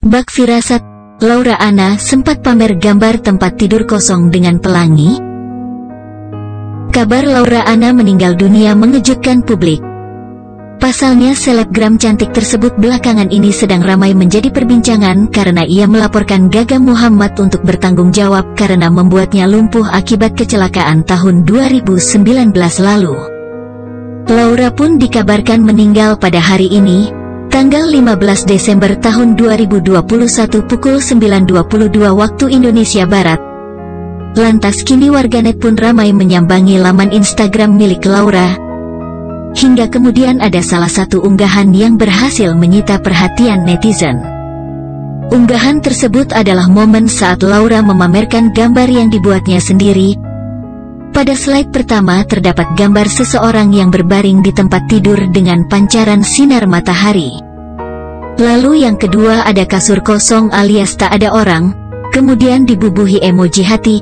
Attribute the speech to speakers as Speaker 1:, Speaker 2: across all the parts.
Speaker 1: Bak firasat, Laura Anna sempat pamer gambar tempat tidur kosong dengan pelangi. Kabar Laura Anna meninggal dunia mengejutkan publik. Pasalnya selebgram cantik tersebut belakangan ini sedang ramai menjadi perbincangan karena ia melaporkan Gaga Muhammad untuk bertanggung jawab karena membuatnya lumpuh akibat kecelakaan tahun 2019 lalu. Laura pun dikabarkan meninggal pada hari ini, Tanggal 15 Desember tahun 2021 pukul 9.22 waktu Indonesia Barat. Lantas kini warganet pun ramai menyambangi laman Instagram milik Laura. Hingga kemudian ada salah satu unggahan yang berhasil menyita perhatian netizen. Unggahan tersebut adalah momen saat Laura memamerkan gambar yang dibuatnya sendiri. Pada slide pertama terdapat gambar seseorang yang berbaring di tempat tidur dengan pancaran sinar matahari. Lalu yang kedua ada kasur kosong alias tak ada orang, kemudian dibubuhi emoji hati.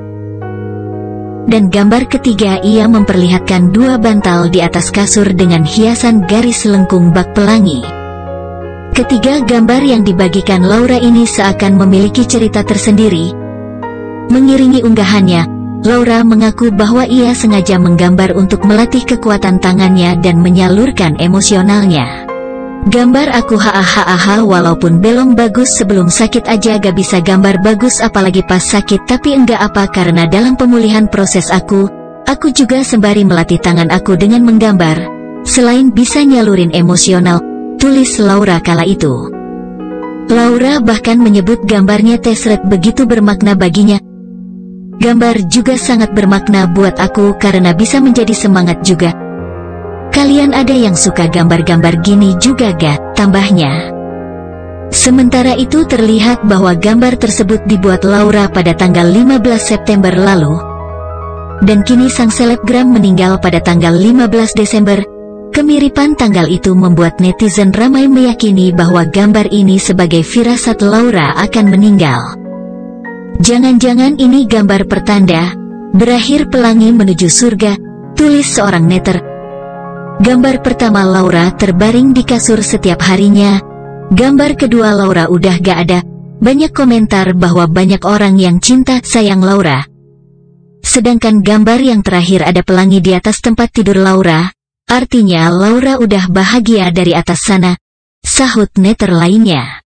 Speaker 1: Dan gambar ketiga ia memperlihatkan dua bantal di atas kasur dengan hiasan garis lengkung bak pelangi. Ketiga gambar yang dibagikan Laura ini seakan memiliki cerita tersendiri. Mengiringi unggahannya, Laura mengaku bahwa ia sengaja menggambar untuk melatih kekuatan tangannya dan menyalurkan emosionalnya. Gambar aku hahaha walaupun belum bagus sebelum sakit aja gak bisa gambar bagus apalagi pas sakit tapi enggak apa karena dalam pemulihan proses aku, aku juga sembari melatih tangan aku dengan menggambar. Selain bisa nyalurin emosional, tulis Laura kala itu. Laura bahkan menyebut gambarnya tesret begitu bermakna baginya. Gambar juga sangat bermakna buat aku karena bisa menjadi semangat juga. Kalian ada yang suka gambar-gambar gini juga gak? Tambahnya. Sementara itu terlihat bahwa gambar tersebut dibuat Laura pada tanggal 15 September lalu. Dan kini sang selebgram meninggal pada tanggal 15 Desember. Kemiripan tanggal itu membuat netizen ramai meyakini bahwa gambar ini sebagai firasat Laura akan meninggal. Jangan-jangan ini gambar pertanda, berakhir pelangi menuju surga, tulis seorang netter, Gambar pertama Laura terbaring di kasur setiap harinya. Gambar kedua Laura udah gak ada. Banyak komentar bahwa banyak orang yang cinta sayang Laura. Sedangkan gambar yang terakhir ada pelangi di atas tempat tidur Laura. Artinya Laura udah bahagia dari atas sana. Sahut netter lainnya.